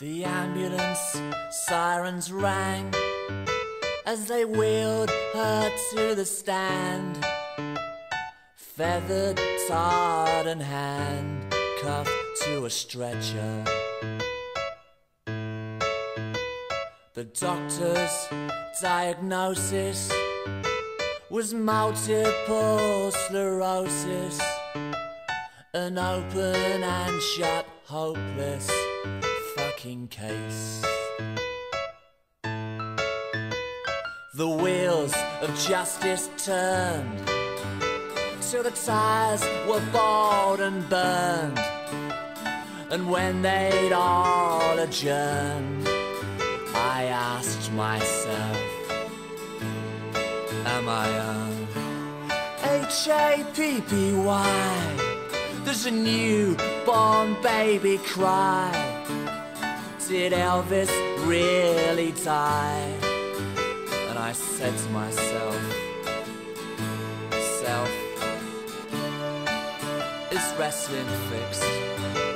The ambulance sirens rang as they wheeled her to the stand. Feathered, tarred, and handcuffed to a stretcher. The doctor's diagnosis was multiple sclerosis, an open and shut, hopeless case. The wheels of justice turned till the tires were bald and burned. And when they'd all adjourned, I asked myself, Am I on H-A-P-P-Y? There's a newborn baby cry. Did Elvis really die? And I said to myself, Self, is wrestling fixed?